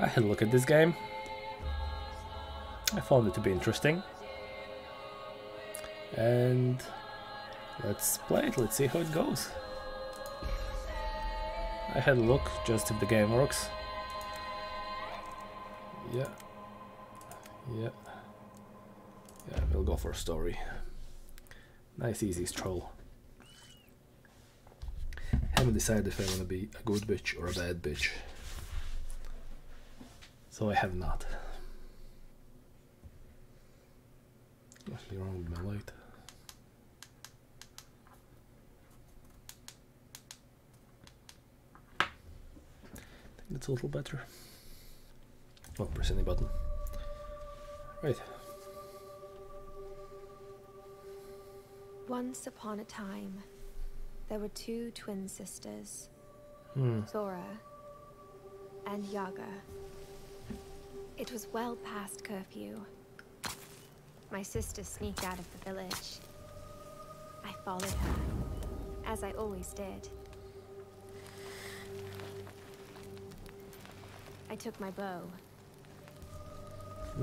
I had a look at this game. I found it to be interesting. And let's play it, let's see how it goes. I had a look just if the game works. Yeah. Yeah. Yeah, we'll go for a story. Nice easy stroll. Haven't decided if I want to be a good bitch or a bad bitch. So I have not. What's wrong with my light? I think that's a little better. Oh, press any button. Right. Once upon a time, there were two twin sisters, Hmm. Zora and Yaga. It was well past curfew. My sister sneaked out of the village. I followed her, as I always did. I took my bow.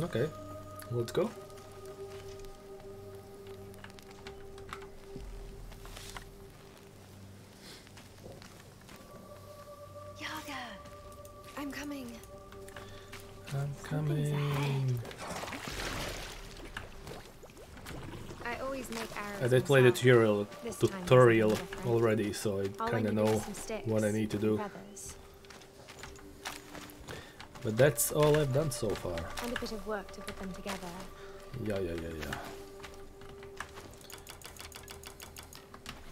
Okay. Let's go. Coming. I always make arrows. I did play the tutorial This time it's tutorial already, so I kind of know was some sticks what I need to do. But that's all I've done so far. and a bit of work to put them together. Yeah, yeah, yeah, yeah.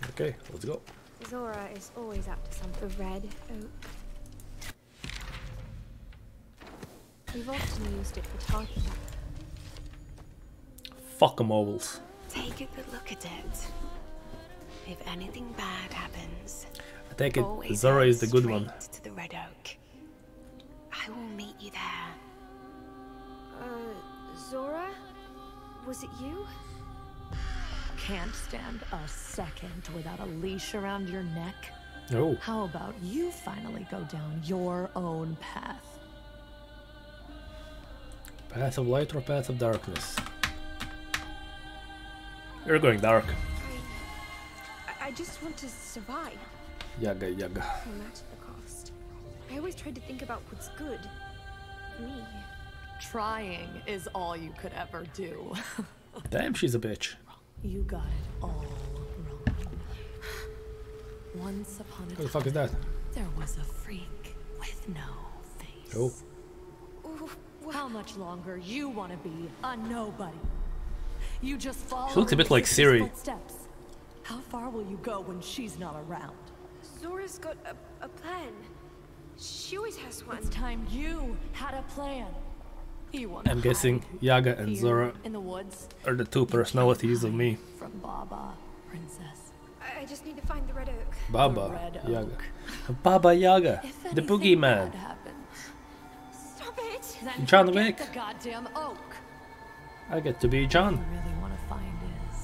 Okay, let's go. Zora is always up to something. The red oak. We've often used it for talking. Fuck 'em ovals. Take a good look at it. If anything bad happens, I take it always Zora is the good one. To the Red Oak. I will meet you there. Uh, Zora? Was it you? Can't stand a second without a leash around your neck. Oh, How about you finally go down your own path? Path of light or path of darkness? You're going dark. I, I just want to survive, Yaga, yaga. no matter the cost. I always tried to think about what's good. for Me. Trying is all you could ever do. Damn, she's a bitch. you got it all wrong. Once upon a What the time, fuck is that? there was a freak with no face. Oh, Ooh, wha- How much longer you want to be a nobody? You just follow. She looks a bit like Siri. Footsteps. How far will you go when she's not around? Zora's got a, a plan. She always has one. It's time you had a plan. You want I'm guessing Yaga and Zora in the woods are the two personalities of me. from Baba, princess. I, I just need to find the red oak. Baba Red Yaga. Oak. Baba Yaga, the anything boogeyman. John forget Wick. the goddamn oak. I get to be John. All really want to find is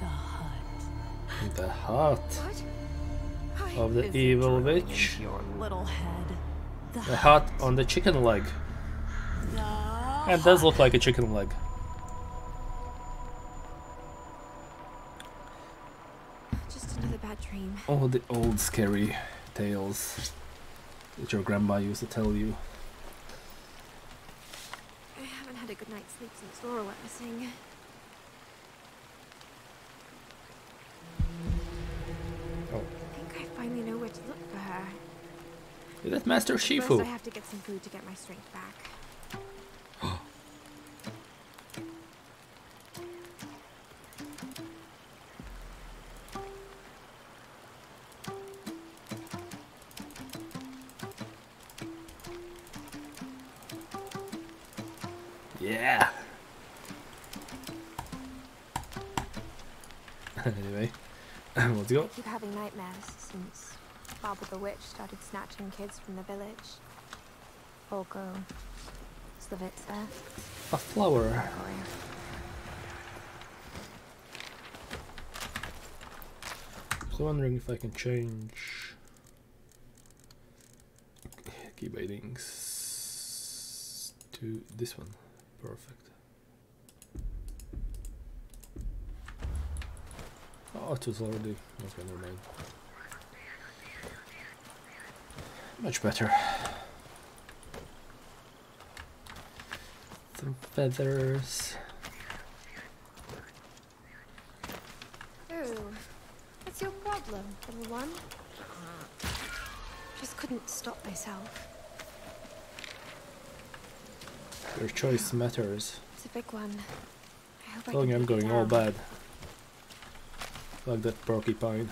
the hut. The heart What? Of the Is evil witch. Your little head. The, The heart on the chicken leg. the It does look like a chicken leg. Just another bad dream. All the old scary tales that your grandma used to tell you. I haven't had a good night's sleep since Zora went missing. Oh, I think I finally know where to look for her. is that Master First, I Shifu? have to get some food to get my strength back. Yeah. anyway, let's go. I keep having nightmares since Baba the Witch started snatching kids from the village. Volko, Slavitsa, A flower. Oh, Gregory. So wondering if I can change key bindings. to this one. Perfect. Oh, it was already. Okay, never mind. Much better. Some feathers. Oh, what's your problem, little one? Just couldn't stop myself. Your choice matters. It's a big one. I hope I Telling I'm going all bad. Like that porcupine.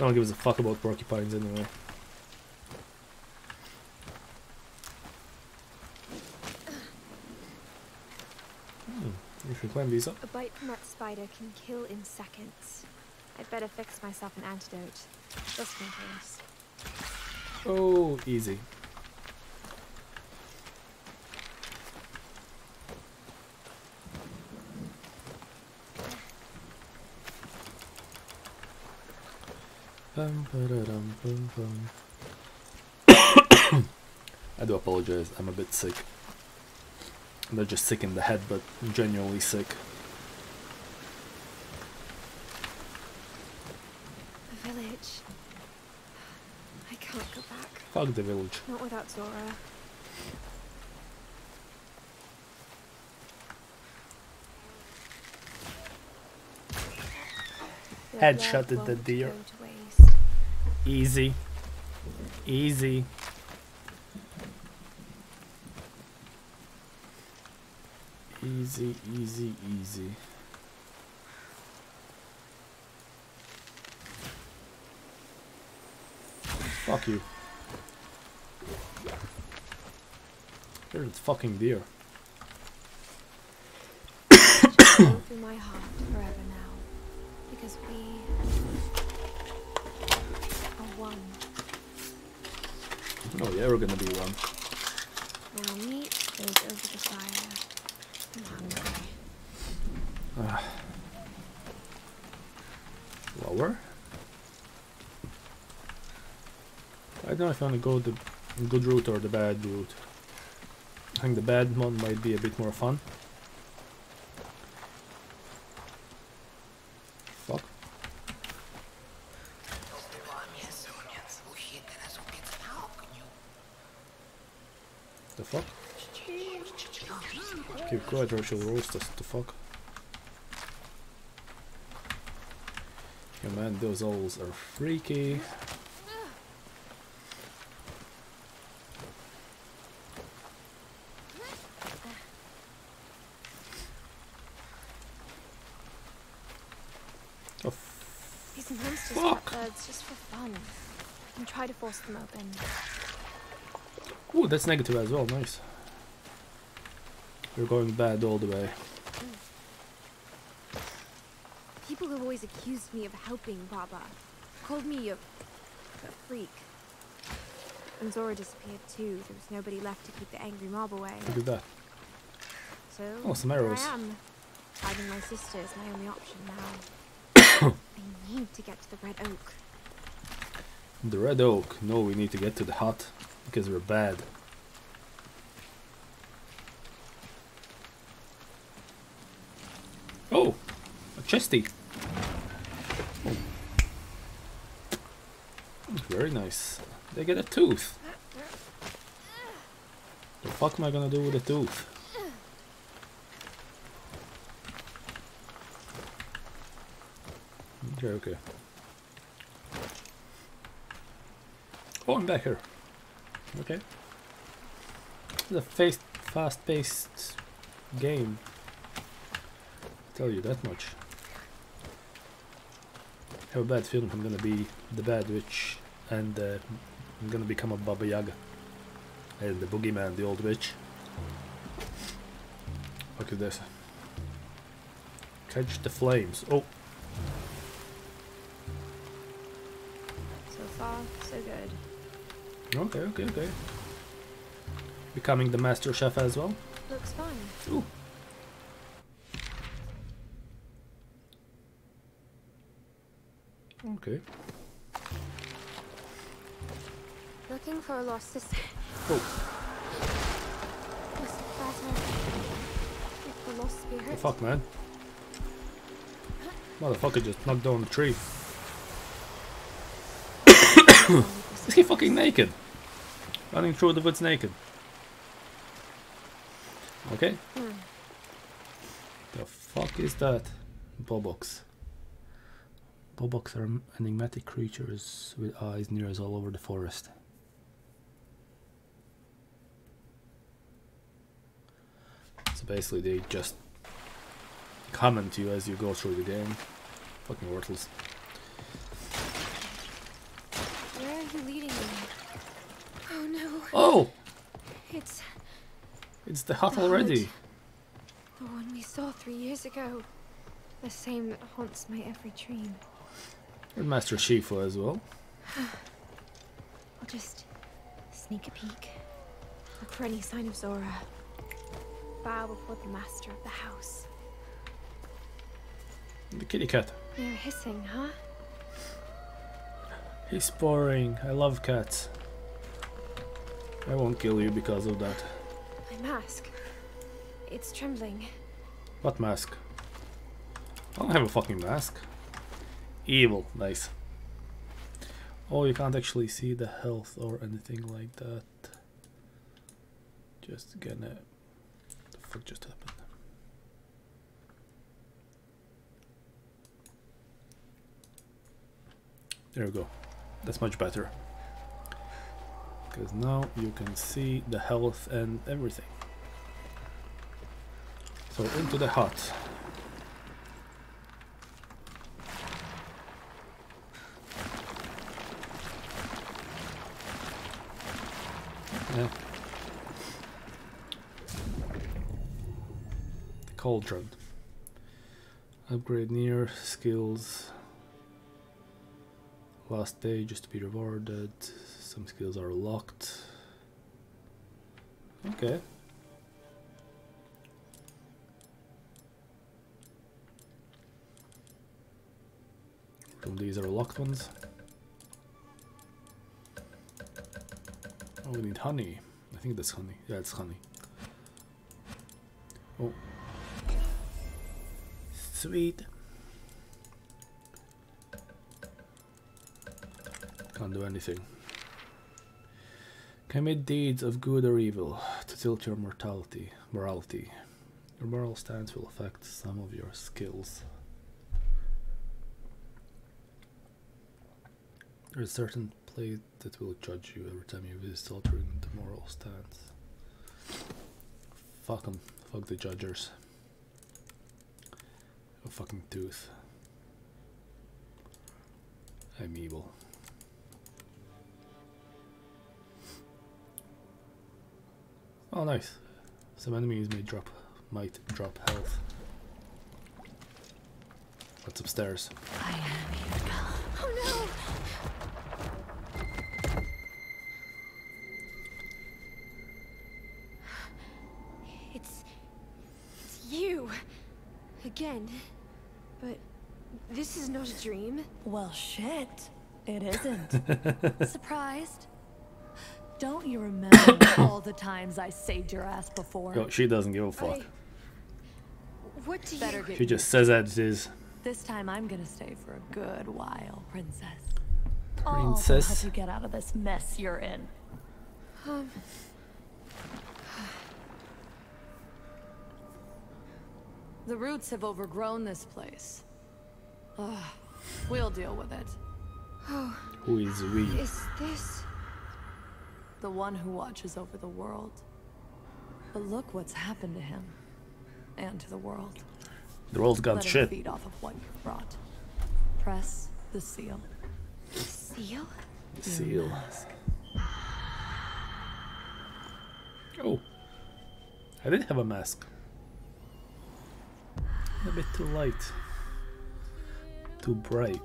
No one gives a fuck about porcupines anyway. Hmm, you should climb these up. A bite from that spider can kill in seconds. I'd better fix myself an antidote, just in case. Oh, easy. I do apologize, I'm a bit sick. I'm not just sick in the head, but genuinely sick. The village. I can't go back. Fuck the village. Not without Zora. The Headshotted the won't deer. Go to waste. Easy. Easy. Easy, easy, easy. Fuck you. There's this fucking deer. Through my heart forever now. Because we are one. Oh yeah, we're gonna be one. Now meat goes over the fire. I'm hungry. Ah. Lower? I don't know if I want to go the good route or the bad route. I think the bad one might be a bit more fun. Fuck. The fuck? Keep quiet or she'll roast us. The fuck? Yeah man, those owls are freaky. Oh, These monsters Fuck. birds just for fun. And try to force them open. Ooh, that's negative as well, nice. We're going bad all the way. People have always accused me of helping Baba. Called me a, a freak. And Zora disappeared too, there was nobody left to keep the angry mob away. Look at that. So Oh, some arrows. I am. Finding my sister is my only option now. I need to get to the Red Oak. The red oak. No, we need to get to the hut because we're bad. Oh, a chesty. Very nice. They get a tooth. The fuck am I gonna do with a tooth? Okay. Oh, I'm back here. Okay. It's a fast, fast-paced game. I'll tell you that much. I have a bad feeling I'm gonna be the bad witch, and uh, I'm gonna become a Baba Yaga, and the boogeyman, the old witch. Look at this. Catch the flames. Oh, So far, so good. okay, okay, okay. Becoming the master chef as well. Looks fine. Ooh. Okay. Looking for a lost sister. Oh. matter if the lost spirit? The fuck, man? Motherfucker just knocked down the tree. Is he fucking naked? Running through the woods naked. Okay. Hmm. The fuck is that? Bobox. Bobox are enigmatic creatures with eyes near us all over the forest. So basically they just comment to you as you go through the game. Fucking worthless. Where are you leading me? Oh no, Oh! it's It's the hut The already! hut. the one we saw three years ago. The same that haunts my every dream. And Master Shifu as well. I'll just sneak a peek. Look for any sign of Zora. Bow before the master of the house. The kitty cat. They're hissing, huh? He's boring. I love cats. I won't kill you because of that. My mask. It's trembling. What mask? I don't have a fucking mask. Evil. Nice. Oh, you can't actually see the health or anything like that. Just gonna... The fuck just happened? There we go. That's much better. Because now you can see the health and everything. So into the hut. Yeah. The cauldron. Upgrade near skills. Last day just to be rewarded. Some skills are locked. Okay. From these are locked ones. Oh, we need honey. I think that's honey. Yeah, it's honey. Oh. Sweet. Can't do anything. Commit deeds of good or evil to tilt your mortality, morality. Your moral stance will affect some of your skills. There's certain that will judge you every time you visit altering the moral stance. Fuck them. Fuck the judgers. A fucking tooth. I'm evil. Oh, nice. Some enemies may drop, might drop health. What's upstairs? I am here now. Oh no! It's. It's you! Again. But this is not a dream. Well, shit. It isn't. Surprised? Don't you remember all the times I saved your ass before? Yo, she doesn't give a fuck. I- What do Better you. She just says as it is. This time I'm gonna stay for a good while, princess. All to Princess. help you get out of this mess you're in. Um. The roots have overgrown this place. Ugh, we'll deal with it. Oh, Who is we? is this. The one who watches over the world. But look what's happened to him. And to the world. The world's gone Let him shit. feed off of what you've brought. Press the seal. Seal? The seal. Oh. I did have a mask. A bit too light. Too bright.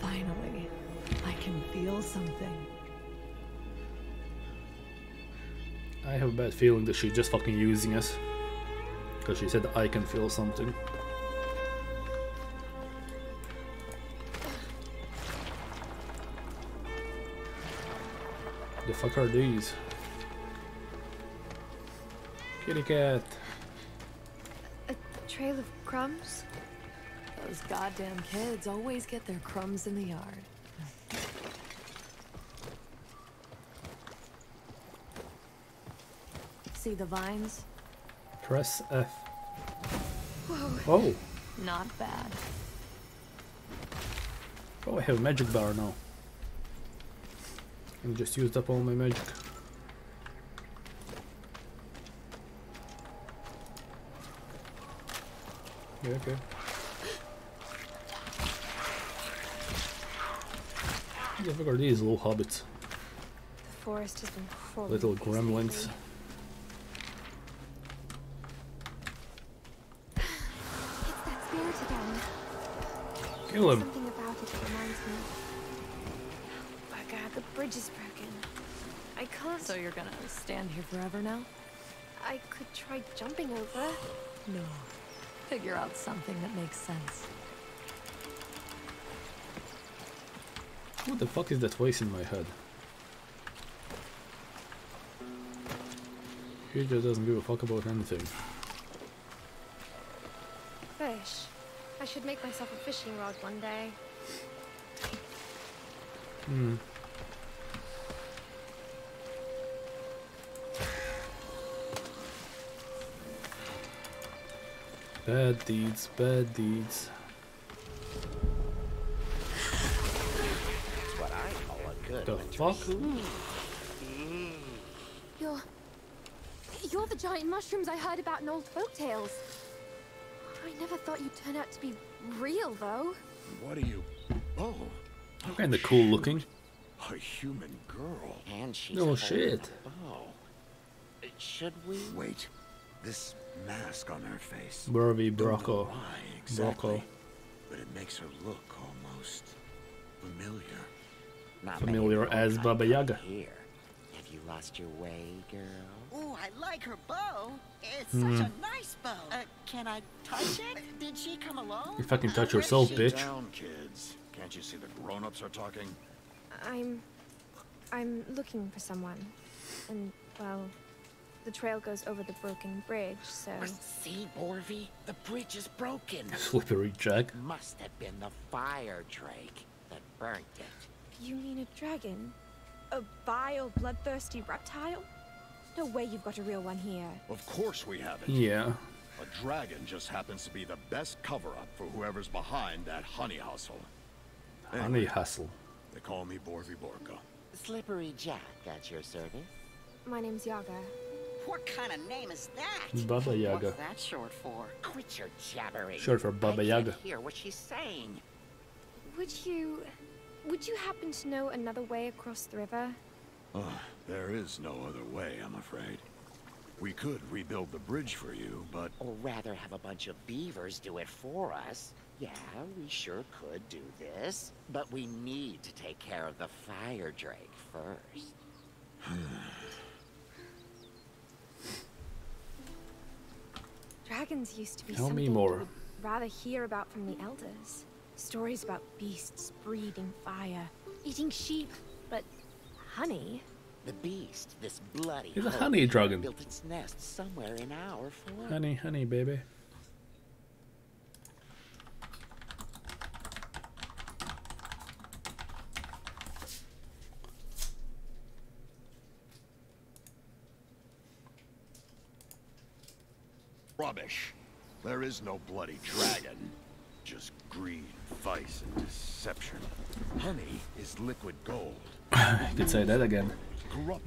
Finally, I can feel something. I have a bad feeling that she's just fucking using us. Because she said I can feel something. The fuck are these? Kitty cat. A trail of crumbs? Those goddamn kids always get their crumbs in the yard. See the vines? Press F. Whoa. Oh! Not bad. Oh, I have a magic bar now. I just used up all my magic. Yeah, okay. Yeah, look at these little hobbits. The forest has been Little gremlins. lately. Kill him! Something about it reminds me. Oh, Bugger, the bridge is broken. I can't. So you're gonna stand here forever now? I could try jumping over. No. Figure out something that makes sense. What the fuck is that voice in my head? He just doesn't give a fuck about anything. Fish. I should make myself a fishing rod one day. Hmm. Bad deeds, bad deeds. That's what I call a good The fuck? You're. You're the giant mushrooms I heard about in old folk tales. I never thought you'd turn out to be real, though. What are you? Oh, Kinda cool looking. a human girl. And she's No holding shit. a bow. Uh, Should we? Wait, this mask on her face. Burby Don't Brocco. Why exactly? Brocco. But it makes her look almost familiar. Not Familiar as Baba Yaga. Here. Have you lost your way, girl? Ooh, I like her bow. It's Hmm. such a nice bow. Uh, can I touch it? Did she come alone? You fucking touch Where yourself, Sit bitch. down, kids. Can't you see the grown-ups are talking? I'm. I'm looking for someone. And, well, the trail goes over the broken bridge, so. See, Borvi? The bridge is broken. Slippery Jack. Must have been the fire drake that burnt it. You mean a dragon? A vile, bloodthirsty reptile? No way you've got a real one here. Of course we have it. Yeah. A dragon just happens to be the best cover-up for whoever's behind that honey hustle. Honey hustle. They call me Borvi Borka. Slippery Jack at your service. My name's Yaga. What kind of name is that? Baba Yaga. What's that short for? Quit your jabbering. Short for Baba can't Yaga. hear what she's saying. Would you. Would you happen to know another way across the river? Uh, there is no other way, I'm afraid. We could rebuild the bridge for you, but Or rather have a bunch of beavers do it for us. Yeah, we sure could do this. But we need to take care of the fire drake first. Dragons used to be Tell me something you more. rather hear about from the elders. Stories about beasts breathing fire, eating sheep, but honey? The beast, this bloody He's a honey dragon. built its nest somewhere in our forest. Honey, honey, baby. rubbish. There is no bloody dragon. Just greed, vice, and deception. Honey is liquid gold. You could say that again.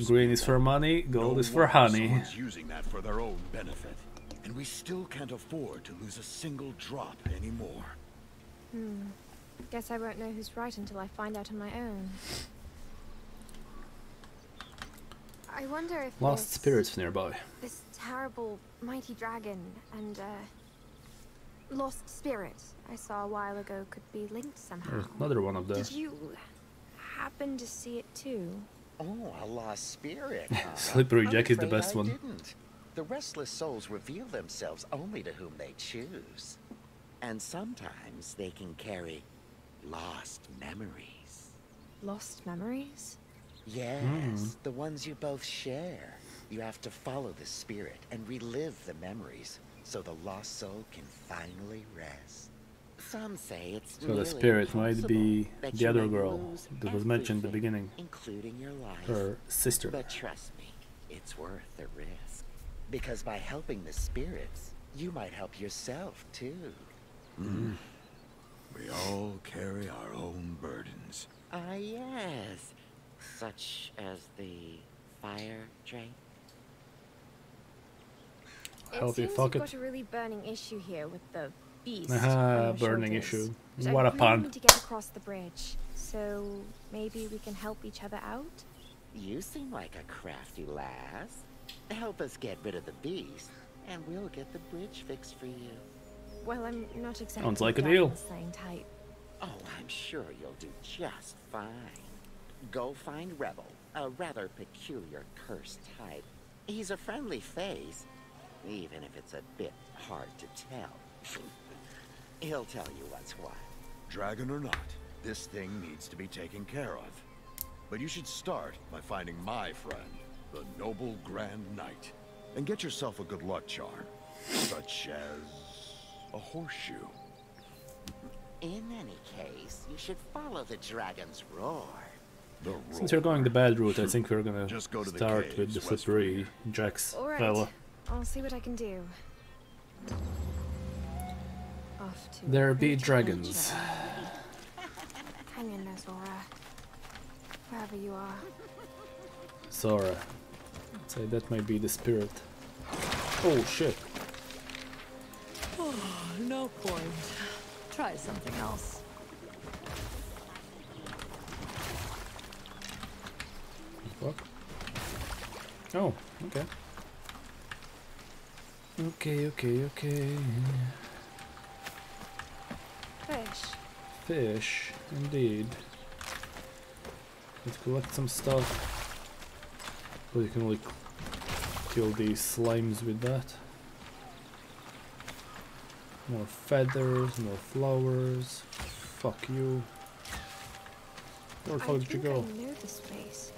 Green is for money, gold No is for honey. Using that for their own benefit. And we still can't afford to lose a single drop anymore. Hmm. Guess I won't know who's right until I find out on my own. I wonder if Lost this, spirits nearby. this terrible, mighty dragon and uh, lost spirit I saw a while ago could be linked somehow. There's another one of those. Did you happen to see it too? Oh, a lost spirit. huh? Slippery I'm Jack is the best I one. Didn't. The restless souls reveal themselves only to whom they choose. And sometimes they can carry lost memories. Lost memories? Yes, hmm. the ones you both share. You have to follow the spirit and relive the memories so the lost soul can finally rest. Some say it's So the spirit might be the other girl that was mentioned at the beginning. including your life. Her sister. But trust me, it's worth the risk. Because by helping the spirits, you might help yourself too. We all carry our own burdens. Ah, yes. Such as the fire drake. It Healthy seems fuck you've it. got a really burning issue here with the beast. Aha, on your burning shoulders. issue. But I What a really pun. need to get across the bridge, so maybe we can help each other out. You seem like a crafty lass. Help us get rid of the beast, and we'll get the bridge fixed for you. Well, I'm not exactly Sounds like a the deal. slaying type. Oh, I'm sure you'll do just fine. Go find Rebel, a rather peculiar cursed type. He's a friendly face, even if it's a bit hard to tell. He'll tell you what's what. Dragon or not, this thing needs to be taken care of. But you should start by finding my friend, the Noble Grand Knight. And get yourself a good luck charm, such as a horseshoe. In any case, you should follow the dragon's roar. The Since we're going the bad route, I think we're gonna Just go to the start with the west from slippery. Jack's All right, fella. I'll see what I can do. Off to There be dragons. Hang in there, Zora. Wherever you are. Zora. I'd say that might be the spirit. Oh shit. Oh, no point. Try something else. Fuck. Oh, okay. Okay, okay, okay. Fish. Fish, indeed. Let's collect some stuff. But you can only kill these slimes with that. More feathers, more flowers. Fuck you. Where the fuck did you go? I know this place.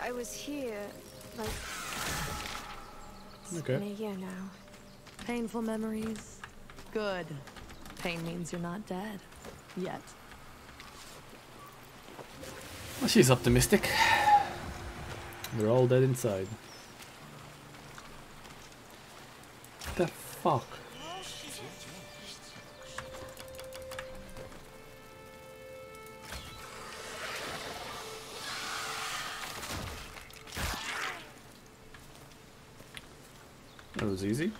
I was here, like, it's Okay. been a year now. Painful memories. Good. Pain means you're not dead. Yet. Well, she's optimistic. We're all dead inside. The fuck? That was easy.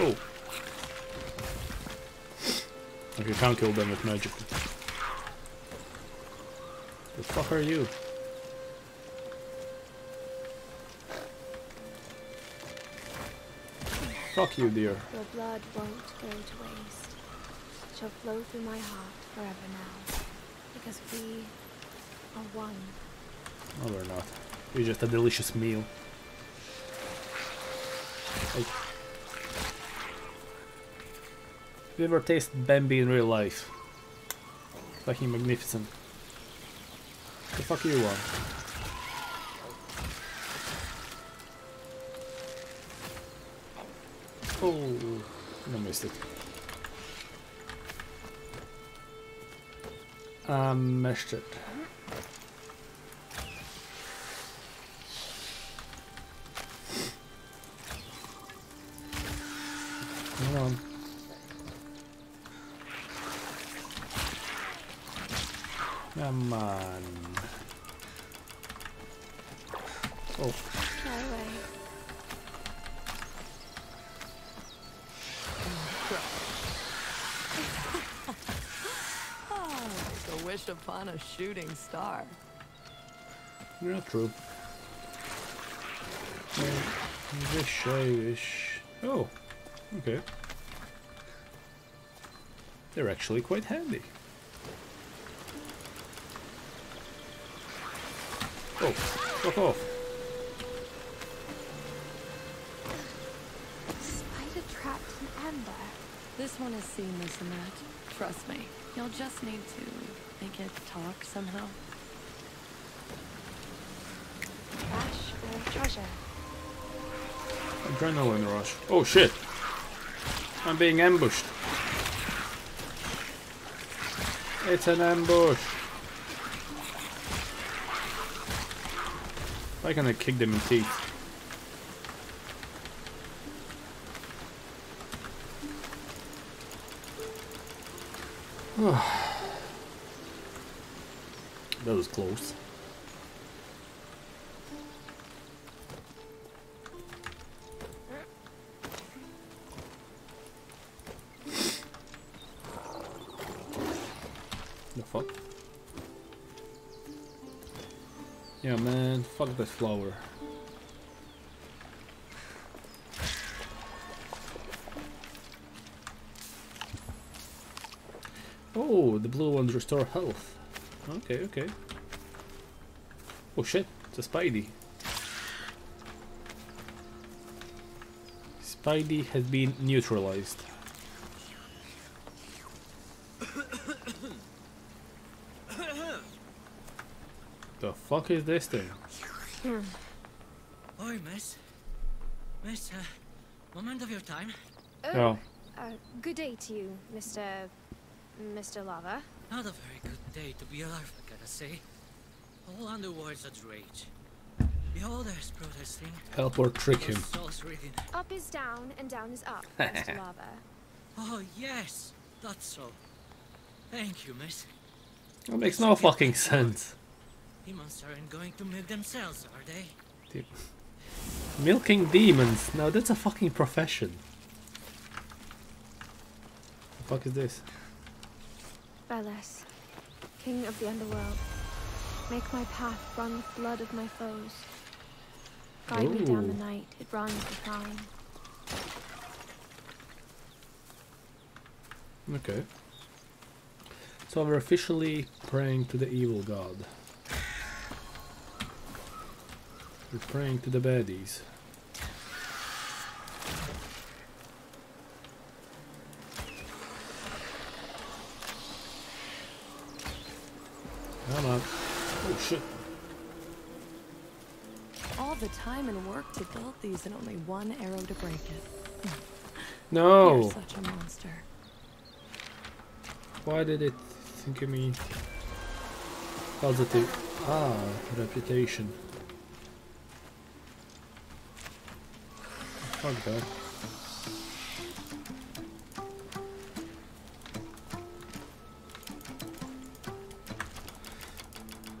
Oh. You can't kill them with magic. The fuck are you? Fuck you, dear. Your blood won't go to waste. It shall flow through my heart forever now. Because we are one. No, we're not. We're just a delicious meal. You ever tasted Bambi in real life? Fucking magnificent. The fuck you want? Oh, I missed it. I missed it. A shooting star. yeah, true. I wish, I wish. Oh, okay. They're actually quite handy. Oh, fuck off. Spider trapped in amber. This one is seamless and that. Trust me. You'll just need to make it talk somehow. Trash or treasure? Adrenaline rush. Oh shit! I'm being ambushed. It's an ambush. Why can I kick them in teeth? that was close. The fuck? Yeah, man, fuck that flower. Oh, the blue ones restore health. Okay, okay. Oh shit, it's a Spidey. Spidey has been neutralized. The fuck is this thing? Oi, miss. Miss, uh, moment of your time. Oh, Uh, good day to you, Mr. Mr. Lava. Not a very good day to be alive, I gotta say. All underworld's at rage. Beholders protesting. help or trick him. Those souls reading. Up is down and down is up, Mr. Lava. Oh, yes, that's so. Thank you, miss. That makes no fucking sense. Demons aren't going to milk themselves, are they? Milking demons. Now that's a fucking profession. What The fuck is this? Veles, king of the underworld, make my path run with blood of my foes. Guide me down the night it runs with mine. Okay. So we're officially praying to the evil god. We're praying to the baddies. Come on. Oh shit. All the time and work to build these and only one arrow to break it. No! You're such a monster. Why did it think of me? Positive. Ah, reputation. Fuck that.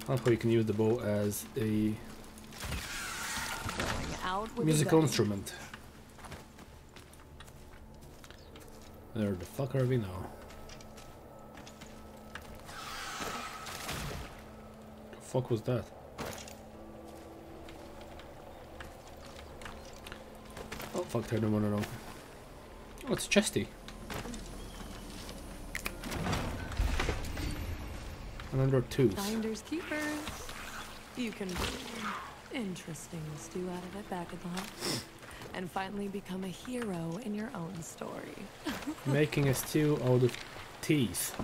I hope you can use the bow as a Going out with a musical instrument. Where the fuck are we now? The fuck was that? Oh fuck, I don't wanna know. Oh, it's chesty. Another tooth. Finders keepers. You can interesting stew out of it back at the hut. And finally become a hero in your own story. Making a stew out of teeth.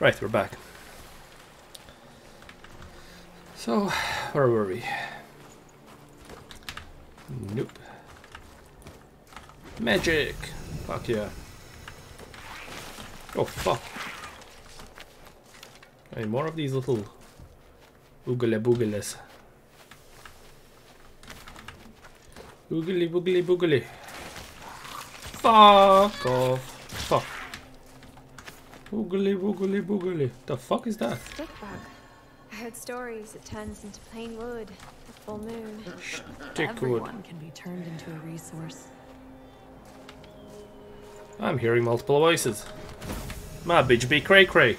right, we're back. So, where were we? Nope. Magic! Fuck yeah. Oh, fuck. I more of these little oogly boogles. Boogly boogly boogly. Fuck off. Fuck. Boogly boogly boogly. The fuck is that? Stick bug. I heard stories it turns into plain wood at full moon. Dickwood. Everyone can be turned into a resource. I'm hearing multiple voices. My bitch be cray cray.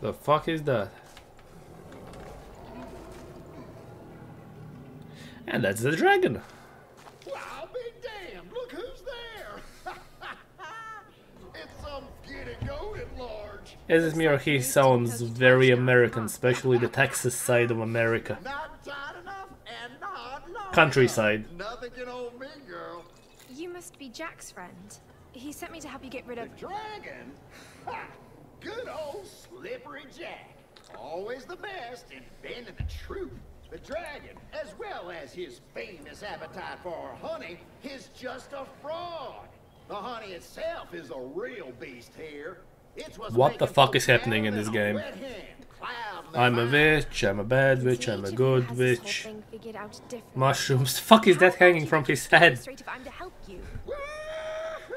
The fuck is that? And that's the dragon. I'll be damned. Look who's there. it's some giddy goat at large. Is it me or he sounds very American, especially the Texas side of America. Not tight enough and not long Countryside. enough. Nothing can hold me, girl. You must be Jack's friend. He sent me to help you get rid of... The dragon? Ha! Good old Slippery Jack. Always the best in bending the truth. The dragon, as well as his famous appetite for honey, is just a fraud. The honey itself is a real beast here. It's what's What the fuck is happening in this game? wet hen cloud their I'm a witch, I'm a bad witch, I'm a good has this whole witch. thing figured. Mushrooms. Fuck is that hanging from his head?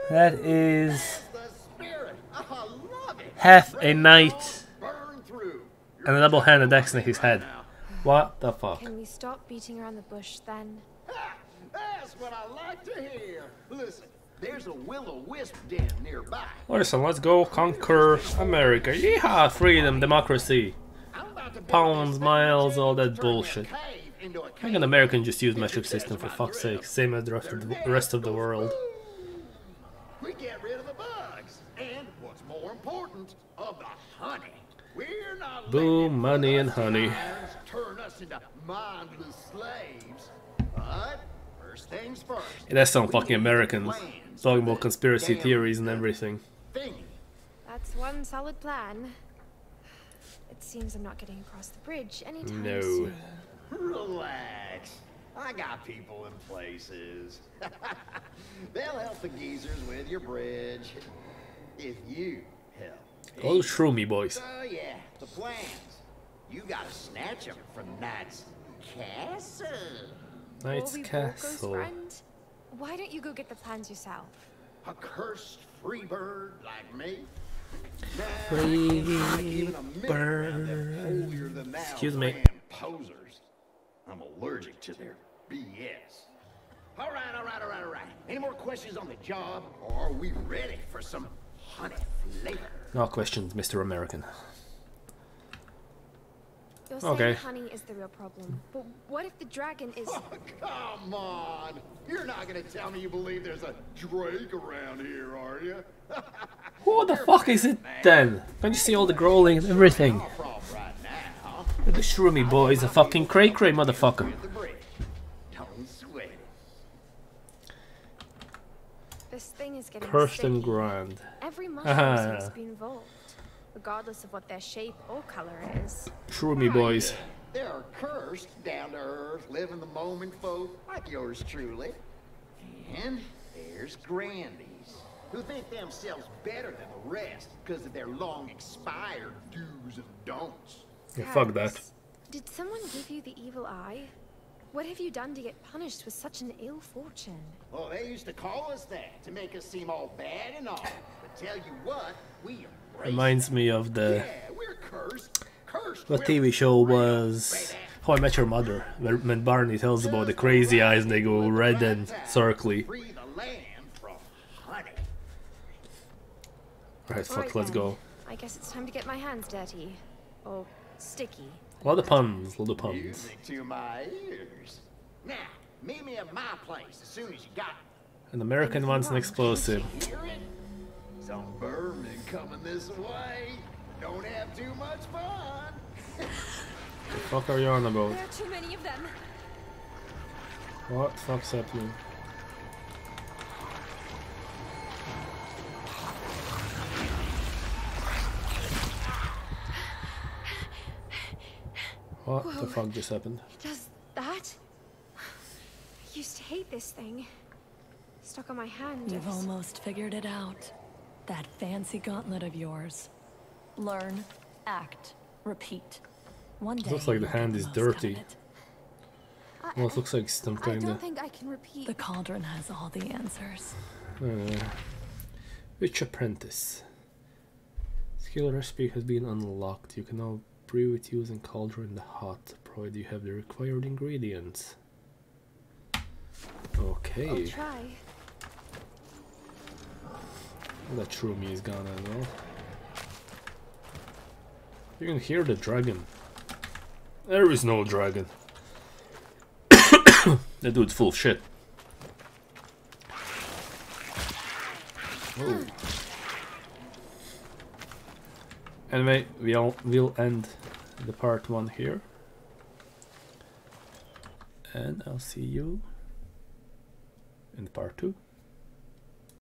That is The spirit. I love it. half a knight on, burn through. and a double-handed axe in his head. What the fuck? Can we stop beating around the bush then? That's what I like to hear. Listen, there's a will-o-wisp den nearby. Listen, let's go conquer America. Yeehaw! Freedom, democracy. I'm about to build Pounds, miles, all that bullshit. cave into a an American just use metric system for fuck's sake, same as of the rest of the world. We get rid of the bugs, and what's more important, of the honey. We're not Boom, money and honey. irons Turn us into mindless slaves. But first things first. Yeah, that's some fucking need Americans talking about conspiracy theories and everything. Thingy. That's one solid plan. It seems I'm not getting across the bridge anytime No. soon. Relax. I got people in places. They'll help the geezers with your bridge. If you help. Go through me, boys. So yeah, the plans. You gotta snatch them from Knight's castle. Knight's Or we walk, ghost Castle. friend. Why don't you go get the plans yourself? A cursed free bird like me. Nah, Free I can't like even a minute around them bird. holier than thou Excuse me. posers. I'm allergic to their BS. All right, all right, all right, all right. Any more questions on the job, or are we ready for some honey flavor? No questions, Mr. American. You're saying Okay. honey is the real problem. But what if the dragon is. Oh, come on! You're not gonna tell me you believe there's a Drake around here, are you? Who the fuck is it then? Can you see all the growling and everything? Off off right now. The shroomy boy is a fucking cray cray motherfucker. With the bridge. Don't sweat it. This thing is getting Cursed and sticky. grand. Every mushroom seems to be involved, regardless of what their shape or color is. Shroomy boys. There are cursed, down to earth, live in the moment folk like yours truly. And there's grandies, who think themselves better than the rest because of their long expired do's and don'ts. Yeah, fuck that. Did someone give you the evil eye? What have you done to get punished with such an ill fortune? Well, they used to call us that to make us seem all bad and all. But tell you what, we Reminds me of the Yeah, we're cursed. Cursed. what TV show was baby. How I Met Your Mother, when Barney tells about the crazy eyes and they go red and circly. Free the land from honey. Right, fuck, Alright let's go. I guess it's time to get my hands dirty. Or sticky. A lot of puns, a lot of puns. Music to my ears. Now, meet me at my place as soon as you got An American wants an explosive. it. Hear it? Some vermin coming this way. Don't have too much fun. The fuck are you on about? There are too many of them. What the fuck's happening? What the Whoa. fuck just happened? It does that? I used to hate this thing. Stuck on my hand. You've almost figured it out. That fancy gauntlet of yours. Learn, act, repeat. One day. looks like the hand is most out of dirty. it. I, Well, it looks like some I kind don't think I can repeat. The cauldron has all the answers. uh, Witch Apprentice. Skill recipe has been unlocked. You can now Brew it using cauldron. in the hot, provided you have the required ingredients. Okay. I'll try. That true me is gone as well. You can hear the dragon. There is no dragon. that dude's full of shit. Oh. Anyway, we'll we'll end the part one here, and I'll see you in part two.